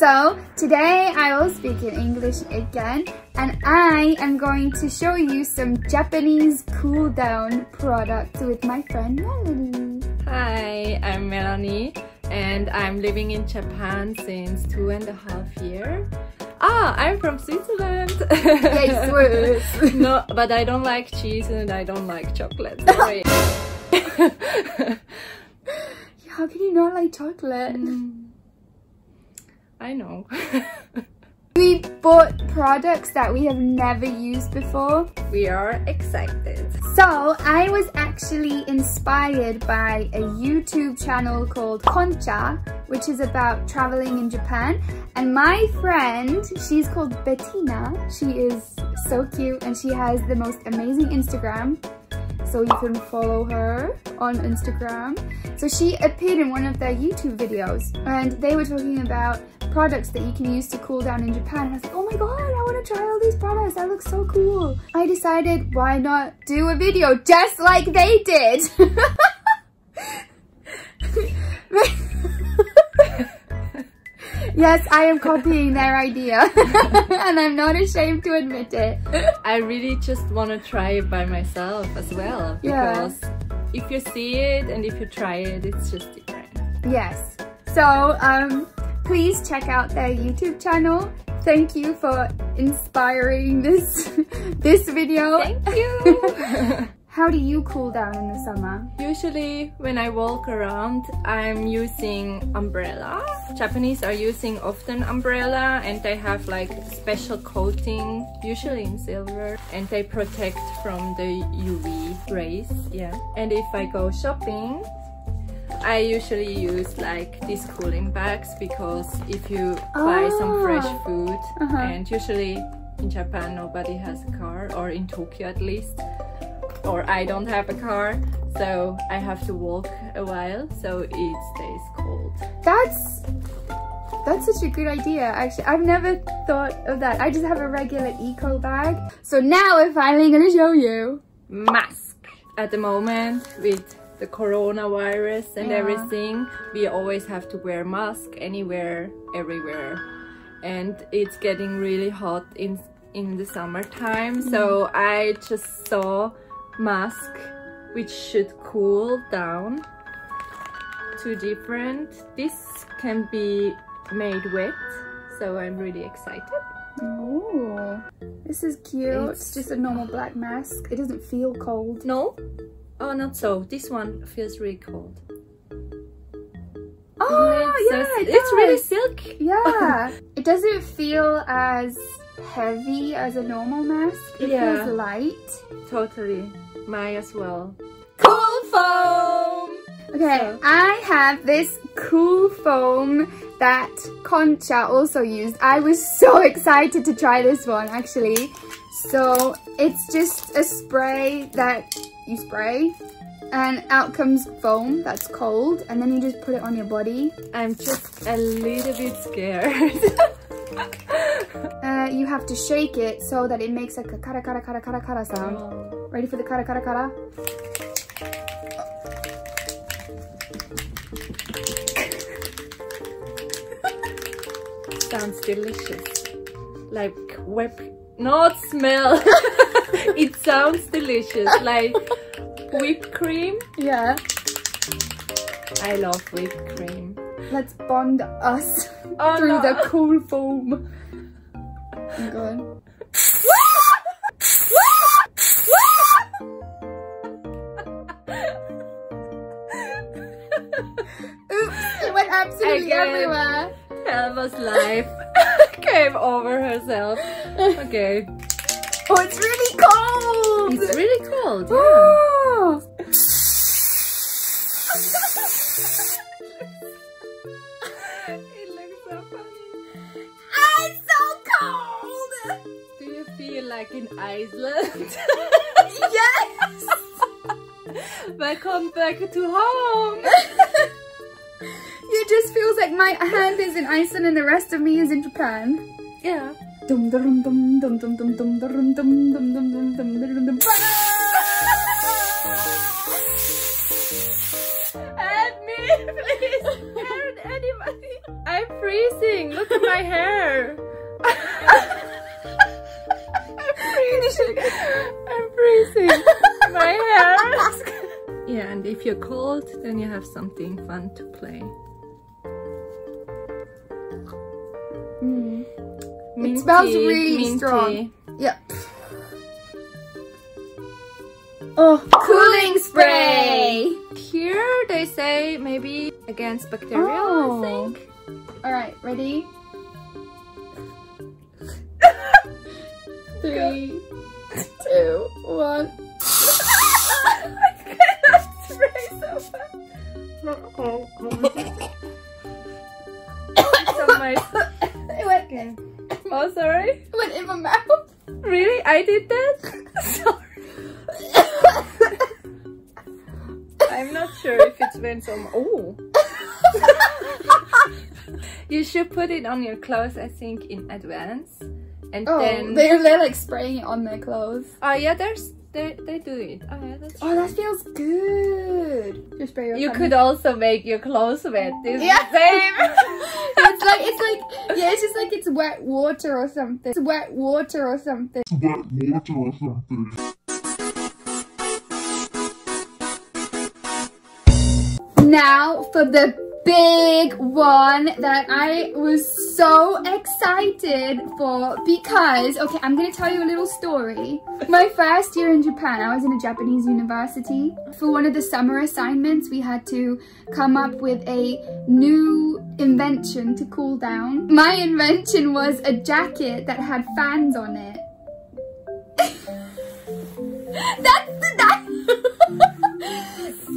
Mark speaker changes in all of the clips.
Speaker 1: so, today I will speak in English again and I am going to show you some Japanese cool down products with my friend Melanie.
Speaker 2: Hi, I'm Melanie and I'm living in Japan since two and a half years. Ah, I'm from Switzerland.
Speaker 1: Yay, Swiss.
Speaker 2: no, but I don't like cheese and I don't like chocolate. Sorry.
Speaker 1: How can you not like chocolate?
Speaker 2: I know.
Speaker 1: We bought products that we have never used before.
Speaker 2: we are excited.
Speaker 1: So I was actually inspired by a YouTube channel called Concha, which is about traveling in Japan. And my friend, she's called Bettina. She is so cute and she has the most amazing Instagram. So you can follow her on Instagram. So she appeared in one of their YouTube videos and they were talking about products that you can use to cool down in Japan. And I was like, oh my god, I want to try all these products. That looks so cool. I decided why not do a video just like they did. yes, I am copying their idea and I'm not ashamed to admit it.
Speaker 2: I really just want to try it by myself as well
Speaker 1: Yeah.
Speaker 2: because if you see it and if you try it, it's just different.
Speaker 1: Yes. So, um, please check out their YouTube channel. Thank you for inspiring this this video.
Speaker 2: Thank you.
Speaker 1: How do you cool down in the summer?
Speaker 2: Usually when I walk around, I'm using umbrella. Japanese are using often umbrella and they have like special coating, usually in silver, and they protect from the UV rays, yeah. And if I go shopping, I usually use like these cooling bags because if you buy some fresh
Speaker 1: Ah.
Speaker 2: food
Speaker 1: Uh-huh.
Speaker 2: and usually in Japan nobody has a car or in Tokyo at least or I don't have a car so I have to walk a while so it stays cold.
Speaker 1: That's that's such a good idea. Actually, I've never thought of that. I just have a regular eco bag. So now we're finally gonna show you.
Speaker 2: Mask! At the moment with the coronavirus and
Speaker 1: Yeah.
Speaker 2: everything we always have to wear mask anywhere everywhere and it's getting really hot in in the summertime mm-hmm. so I just saw mask which should cool down two different this can be made wet so I'm really excited
Speaker 1: Oh, this is cute. It's- just a normal black mask. It doesn't feel cold.
Speaker 2: no oh not so this one feels really cold
Speaker 1: Oh,
Speaker 2: it
Speaker 1: yeah,
Speaker 2: so-
Speaker 1: it
Speaker 2: it's really silky
Speaker 1: Yeah, it doesn't feel as heavy as a normal mask. It
Speaker 2: Yeah.
Speaker 1: feels light.
Speaker 2: totally my as well
Speaker 1: Cool foam. Okay,
Speaker 2: So-
Speaker 1: I have this cool foam that Concha also used. I was so excited to try this one actually. So it's just a spray that you spray and out comes foam that's cold and then you just put it on your body.
Speaker 2: I'm just a little bit scared
Speaker 1: Uh, you have to shake it so that it makes like a kara kara kara kara kara sound. Ready for the kara kara kara?
Speaker 2: sounds delicious like whip not smell it sounds delicious like whipped cream
Speaker 1: Yeah.
Speaker 2: I love whipped cream
Speaker 1: Let's bond us
Speaker 2: Oh,
Speaker 1: through
Speaker 2: no.
Speaker 1: the cool foam. Oops, it went absolutely
Speaker 2: Again.
Speaker 1: everywhere.
Speaker 2: Elva's life came over herself okay
Speaker 1: Oh, it's really cold.
Speaker 2: it's really cold yeah.
Speaker 1: Oh.
Speaker 2: it looks so funny
Speaker 1: it's so cold.
Speaker 2: Do you feel like in Iceland?
Speaker 1: yes!
Speaker 2: Welcome back to home!
Speaker 1: It just feels like my hand is in Iceland and the rest of me is in Japan.
Speaker 2: Yeah.
Speaker 1: Dum dum dum dum dum dum dum dum dum dum dum dum dum dum dum
Speaker 2: Help me, please! Help anybody! I'm freezing! Look at my hair! I'm freezing! I'm freezing! My hair! yeah, and if you're cold, then you have something fun to play. Minty,
Speaker 1: smells really
Speaker 2: minty.
Speaker 1: strong. Yep. Oh, cooling spray!
Speaker 2: Here they say maybe against bacteria,
Speaker 1: Oh.
Speaker 2: I think.
Speaker 1: Alright, ready? Three, two, one.
Speaker 2: So on my
Speaker 1: It went.
Speaker 2: Oh, sorry.
Speaker 1: it went in my mouth.
Speaker 2: Really? I did that? sorry. I'm not sure if it's been so. Oh. you should put it on your clothes, I think, in advance. And
Speaker 1: oh,
Speaker 2: then.
Speaker 1: they're, they're like spraying it on their clothes.
Speaker 2: Oh, yeah, there's. They, they do it. Oh, yeah, that's
Speaker 1: Oh, that feels good. Just spray your
Speaker 2: You could also make your clothes wet. It's
Speaker 1: Yeah.
Speaker 2: the same.
Speaker 1: it's like it's like yeah, it's just like it's wet water or something. It's wet water or something.
Speaker 3: It's wet water or something.
Speaker 1: Now for the big one that I was so excited for because okay, I'm gonna tell you a little story. My first year in Japan, I was in a Japanese university. For one of the summer assignments, we had to come up with a new invention to cool down. My invention was a jacket that had fans on it. That's the, that.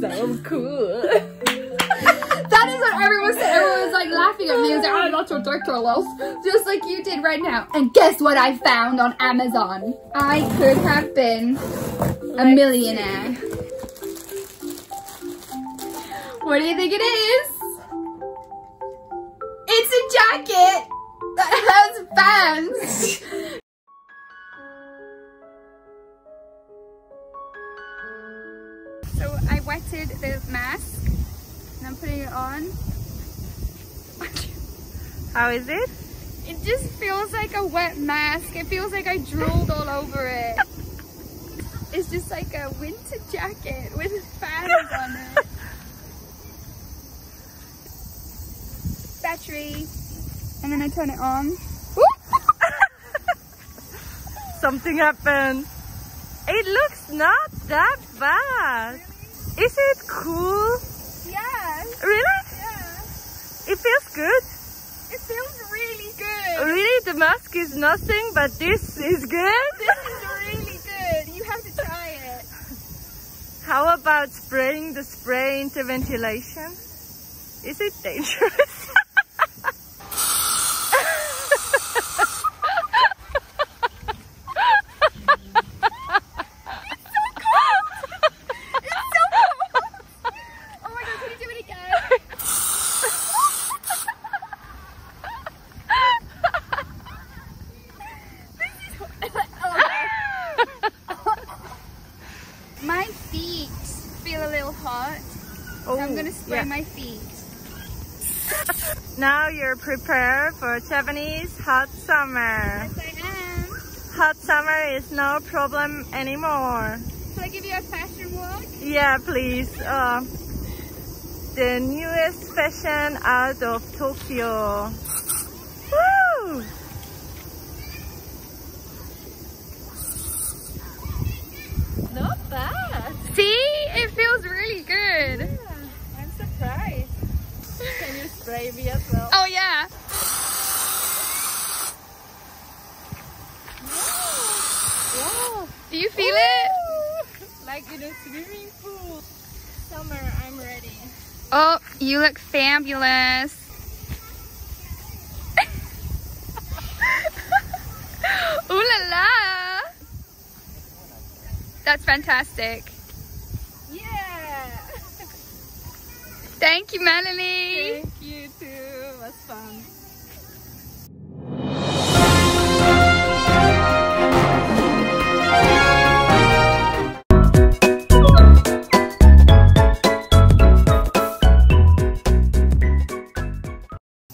Speaker 2: so cool.
Speaker 1: Was like laughing at me and saying, oh, that's ridiculous. Just like you did right now. And guess what I found on Amazon? I could have been a millionaire. What do you think it is? It's a jacket that has fans. So I wetted the mask and I'm putting it on.
Speaker 2: How is it?
Speaker 1: It just feels like a wet mask. It feels like I drooled all over it. It's just like a winter jacket with fans on it. Battery. And then I turn it on.
Speaker 2: Something happened. It looks not that bad. Is it cool?
Speaker 1: Yeah,
Speaker 2: Really? Feels good.
Speaker 1: It feels really good.
Speaker 2: Really? The mask is nothing, but this is good?
Speaker 1: This is really good. You have to try it.
Speaker 2: How about spraying the spray into ventilation? Is it dangerous?
Speaker 1: Oh my god, can you do it again? My feet feel a little hot.
Speaker 2: oh,
Speaker 1: So
Speaker 2: Yeah.
Speaker 1: my feet.
Speaker 2: Now you're prepared for Japanese hot summer.
Speaker 1: Yes, I am.
Speaker 2: Hot summer is no problem anymore.
Speaker 1: Can I give you a fashion walk?
Speaker 2: Yeah, please. Uh, the newest fashion out of Tokyo.
Speaker 1: Do you feel Ooh. it?
Speaker 2: Like in a swimming pool. Summer, I'm ready.
Speaker 1: Oh, you look fabulous. Ooh la la. That's fantastic.
Speaker 2: Yeah.
Speaker 1: Thank you, Melanie.
Speaker 2: Thank you.